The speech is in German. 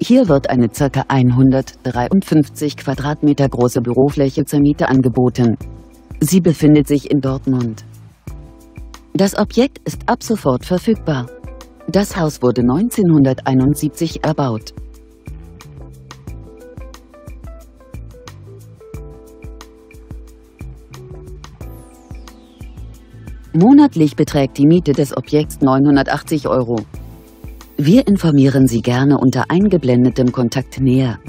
Hier wird eine ca. 153 Quadratmeter große Bürofläche zur Miete angeboten. Sie befindet sich in Dortmund. Das Objekt ist ab sofort verfügbar. Das Haus wurde 1971 erbaut. Monatlich beträgt die Miete des Objekts 980 Euro. Wir informieren Sie gerne unter eingeblendetem Kontakt näher.